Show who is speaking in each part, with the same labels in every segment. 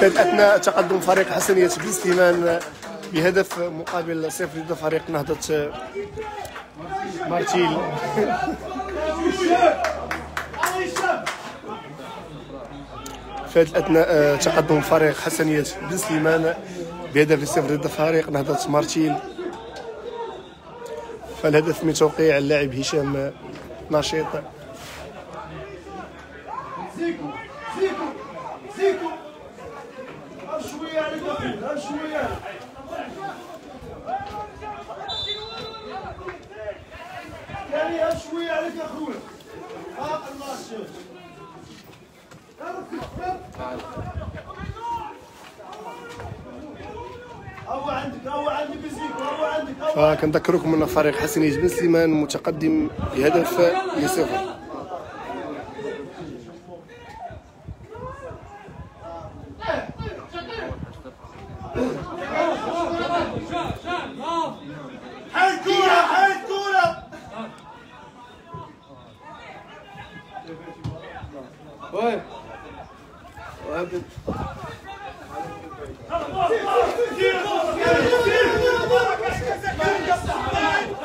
Speaker 1: كانت أثناء تقدم فريق حسنية بن بهدف مقابل صفر ضد فريق نهضة مارتيل. في هذه الاثناء تقدم فريق حسنية بن سليمان بهدف لصفر ضد فريق نهضة مارتيل. فالهدف من توقيع اللاعب هشام نشيط
Speaker 2: شوية ها هو
Speaker 1: فكنذكركم أن فريق حسنيه بن سليمان متقدم بهدف لصفر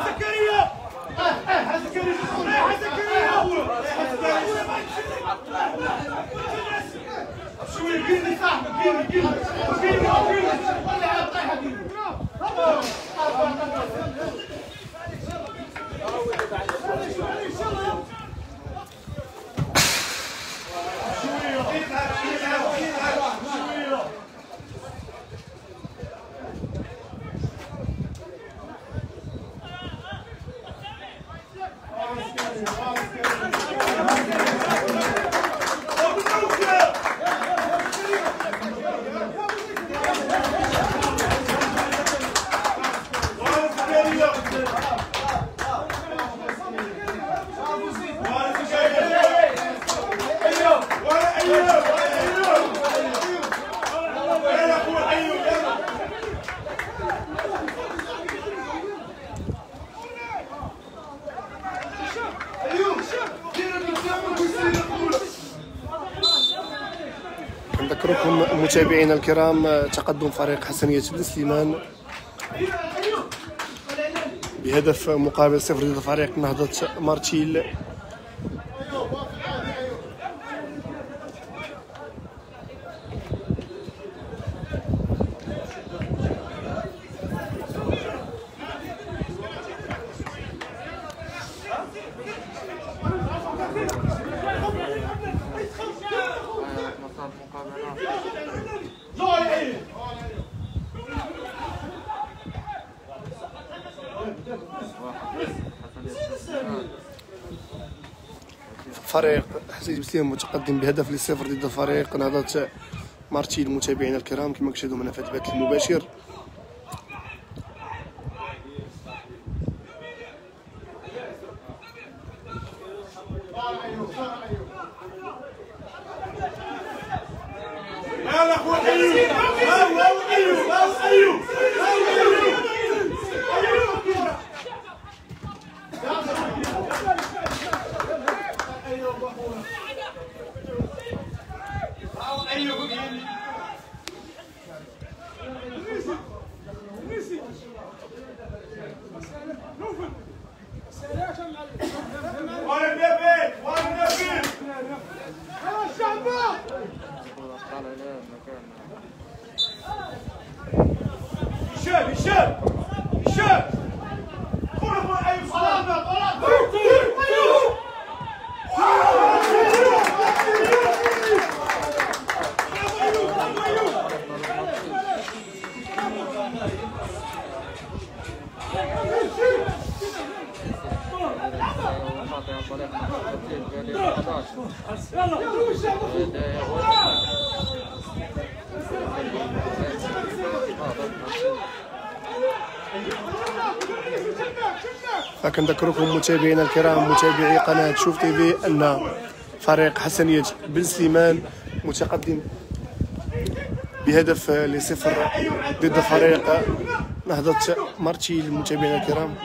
Speaker 2: زكريا شوية قلني صاحبي قلني قلني قلني ولا طايحة قلني
Speaker 1: نذكركم متابعينا الكرام تقدم فريق حسنيه بن سليمان. بهدف مقابل صفر ضد فريق نهضة مارتيل. فريق حسين بن سليمان متقدم بهدف لصفر ضد فريق نهضه مارتيل متابعينا الكرام كما كتشاهدوا معنا في البث المباشر.
Speaker 2: يلا ايوب هاو ايوب هاو ايوب هاو ايوب وأنا بيبي وأنا بيبي هشام هشام هشام كل أخوي ايوب صلاح
Speaker 1: فكنذكركم متابعينا الكرام متابعي قناة شوف تي في أن فريق حسنيه بن سليمان متقدم بهدف لصفر ضد فريق نهضه مارتيل متابعينا الكرام.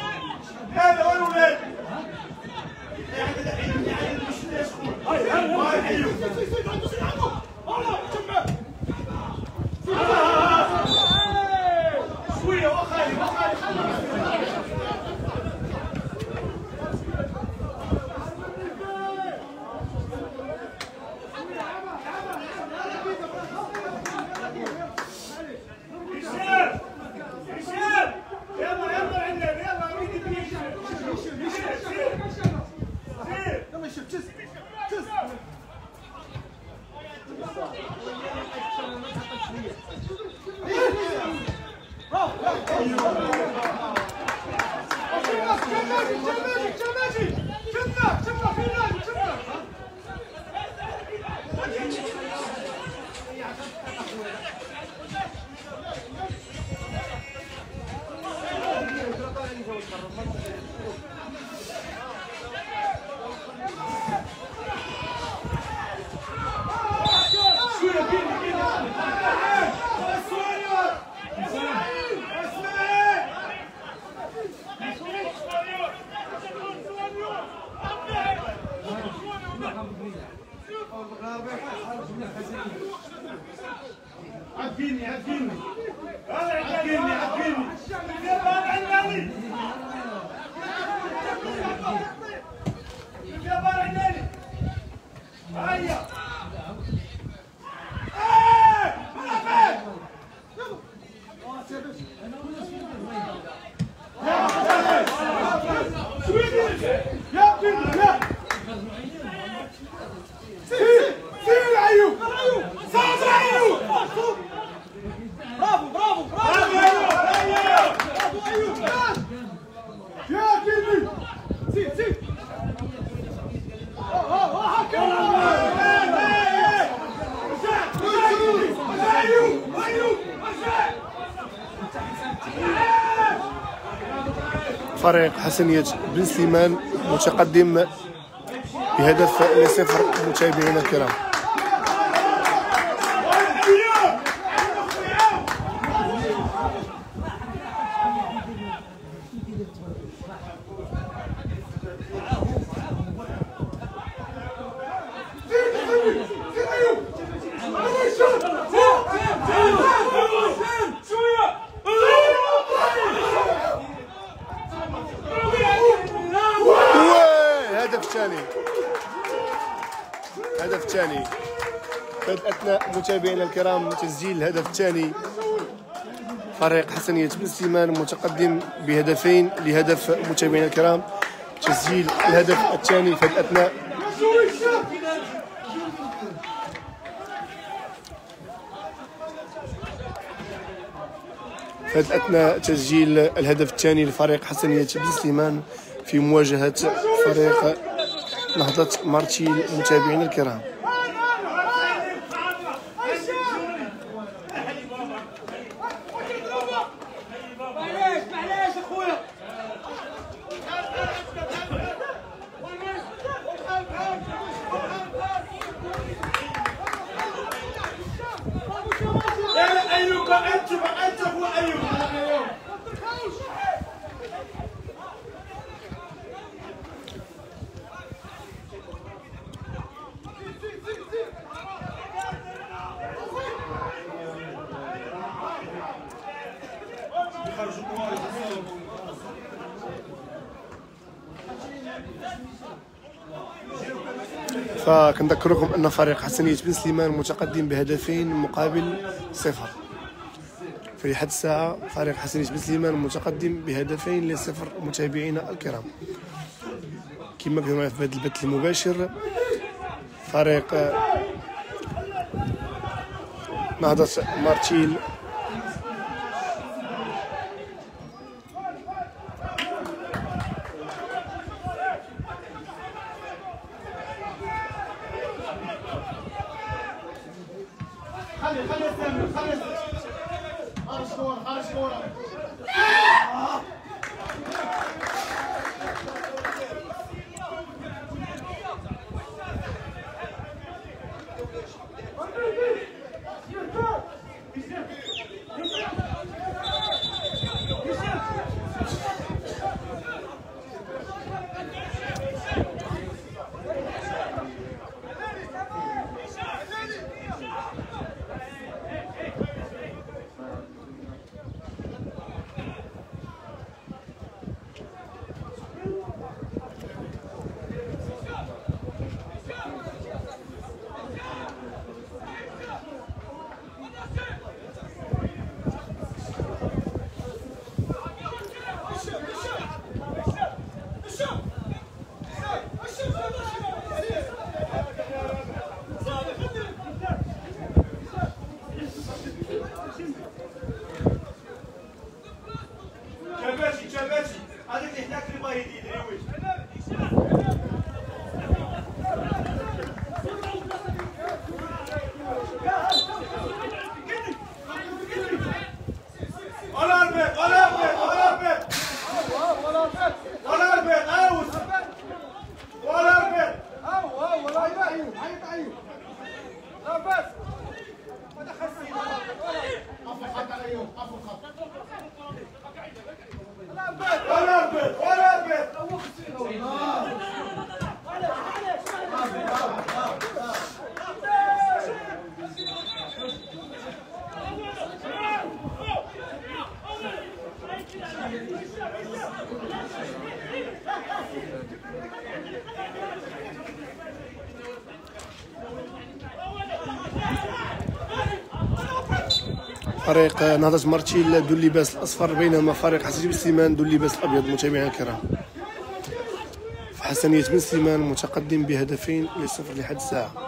Speaker 1: حسنية بن سليمان متقدم بهدف لصفر متابعينا الكرام. متابعينا الكرام تسجيل الهدف الثاني فريق حسنية بن سليمان متقدم بهدفين لهدف متابعينا الكرام. تسجيل الهدف الثاني في هاد الأثناء. في هاد اثناء تسجيل الهدف الثاني لفريق حسنية بن سليمان في مواجهة فريق نهضة مارتيل متابعينا الكرام. فكنذكركم أن فريق حسنية بن سليمان متقدم بهدفين مقابل صفر. في حد الساعة فريق حسنية بن سليمان متقدم بهدفين لصفر متابعينا الكرام. كما كنا في هذا البث المباشر فريق نهضة مارتيل فريق نهضة مرتيل ذو اللباس الأصفر بينما فريق حسن بن سليمان ذو اللباس الأبيض. متابعينا الكرام. فحسنية بن سليمان متقدم بهدفين لصفر لحد الساعة.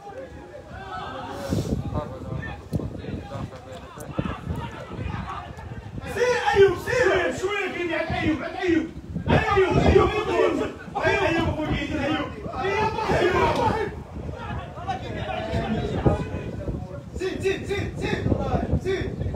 Speaker 2: سير ايوب سير شوية كده عند ايوب عند ايوب ايوب ايوب ايوب ايوب ابو جيد ايوب ايوب زيد زيد زيد زيد زيد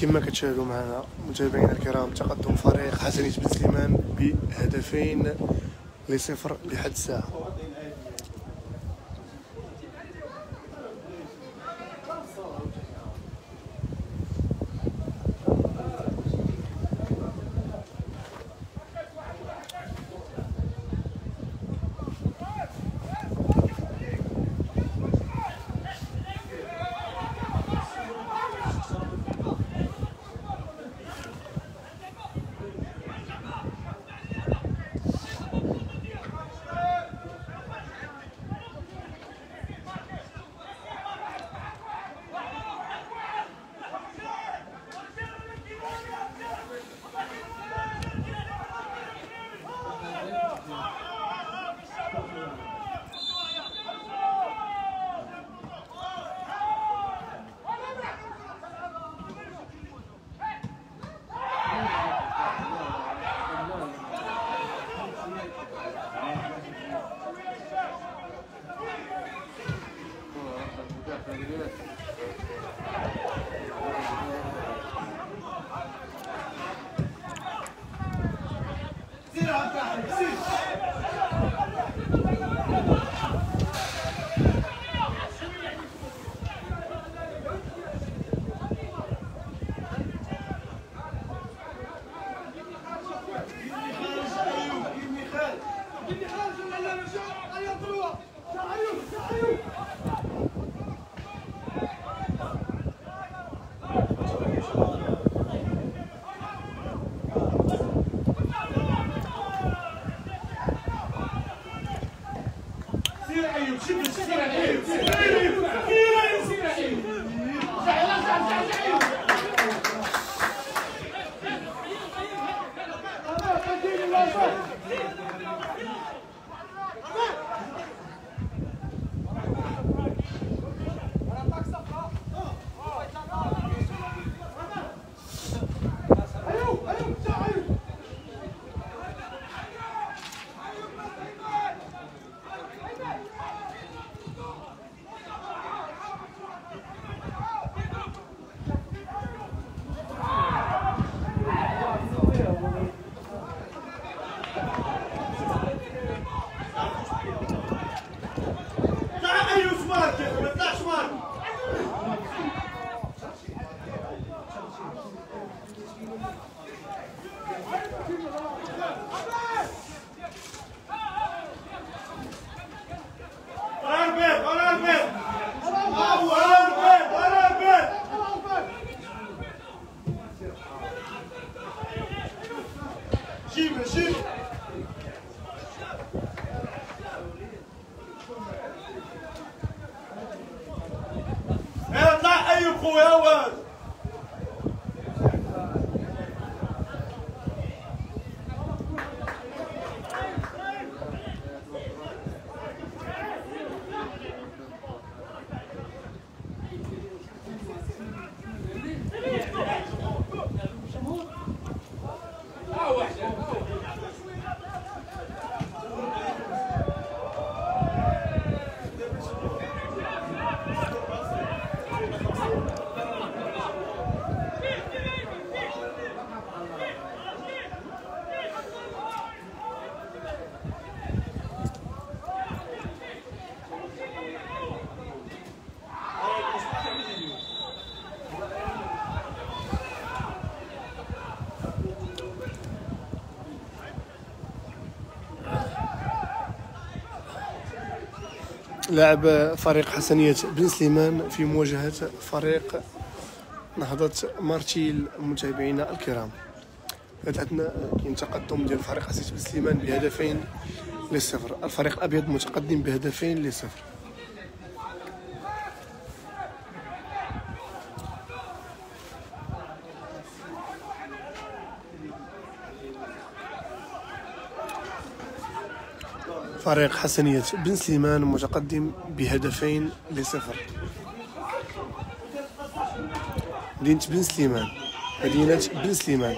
Speaker 1: كما كتشاهدوا معنا متابعينا الكرام تقدم فريق حسنية بن سليمان بهدفين لصفر لحد الساعة.
Speaker 2: Yeah. Yeah.
Speaker 1: لاعب فريق حسنية بن سليمان في مواجهة فريق نهضة مارتيل متابعينا الكرام. الأثناء كاين تقدم ديال فريق حسنية بن سليمان بهدفين للصفر الفريق الأبيض متقدم بهدفين لصفر. فريق حسنية بن سليمان متقدم بهدفين لصفر. مدينة بن سليمان مدينة بن سليمان.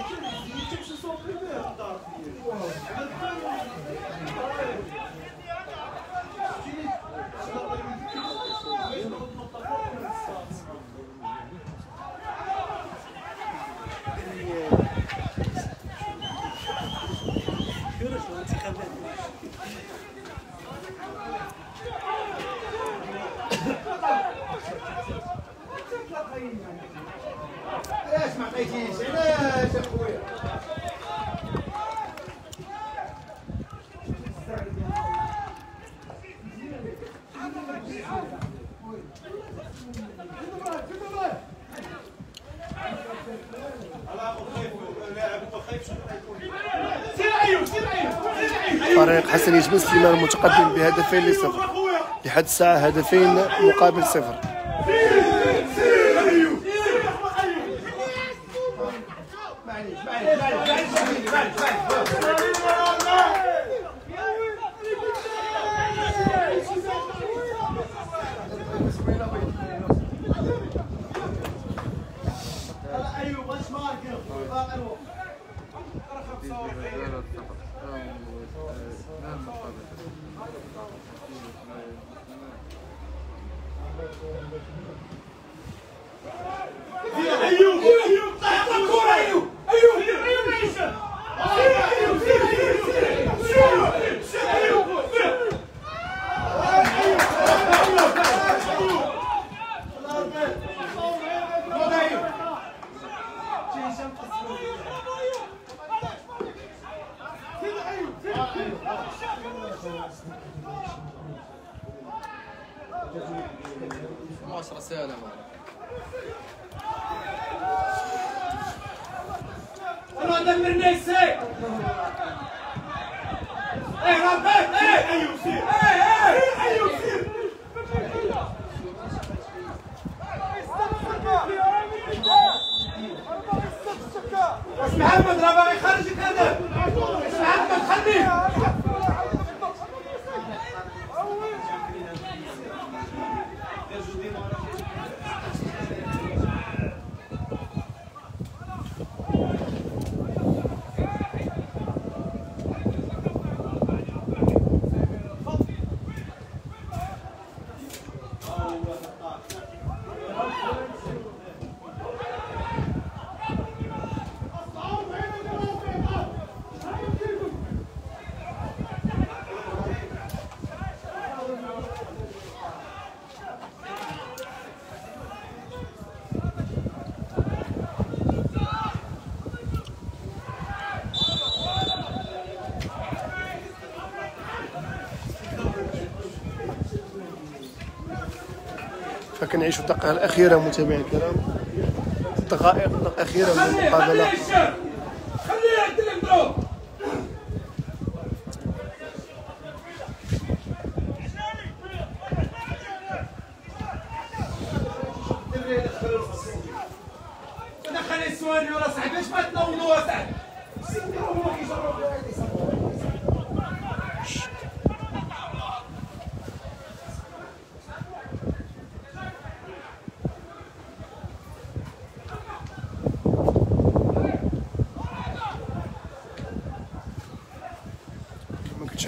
Speaker 1: فريق حسنية بن سليمان متقدم بهدفين لصفر. لحد الساعة هدفين مقابل صفر
Speaker 2: سير ايوب سير ايوب معليش معليش معليش معليش معليش ايوب واش ماركر باقي الوقت ايوب ايوب طلع الكره ايوب ايوب ايوب عيسى سير ايوب سير ايوب سير ايوب سير ايوب سير
Speaker 3: سهلة
Speaker 4: أنا دمرني السيف إيه ربي إيه
Speaker 2: ايوب سير
Speaker 4: إيه إيه
Speaker 2: ايوب سير
Speaker 4: واش محمد راه باغي يخرجك هذا واش محمد خليه
Speaker 1: كنعيشوا الدقائق الأخيرة متابعي الكرام. الدقائق الأخيرة من المقابلة.
Speaker 4: دخل السواني ولا صاحبي. اش ما تناولوا صاحبي؟
Speaker 1: سيدي هو كيجرب هذه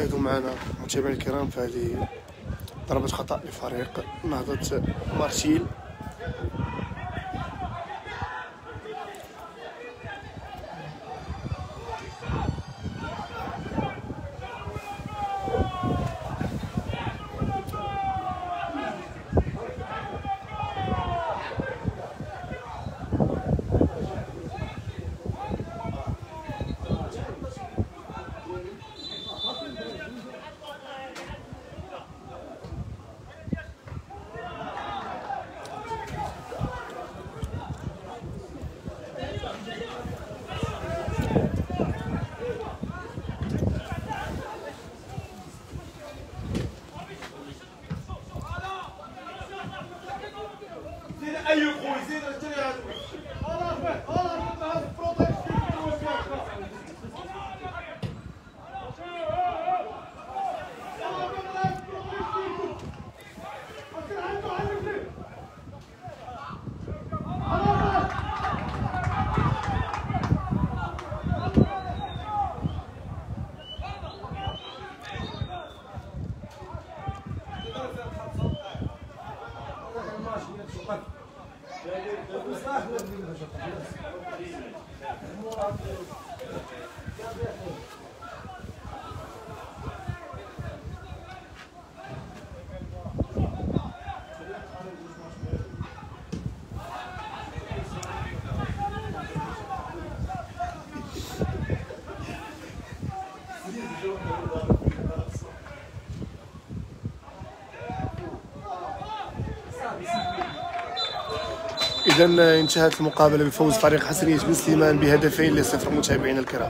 Speaker 1: كتشاهدوا معنا متابعينا الكرام في هذه ضربة خطأ لفريق نهضة مارشيل إذا انتهت المقابلة بفوز فريق حسنية بن سليمان بهدفين لصفر متابعينا الكرام.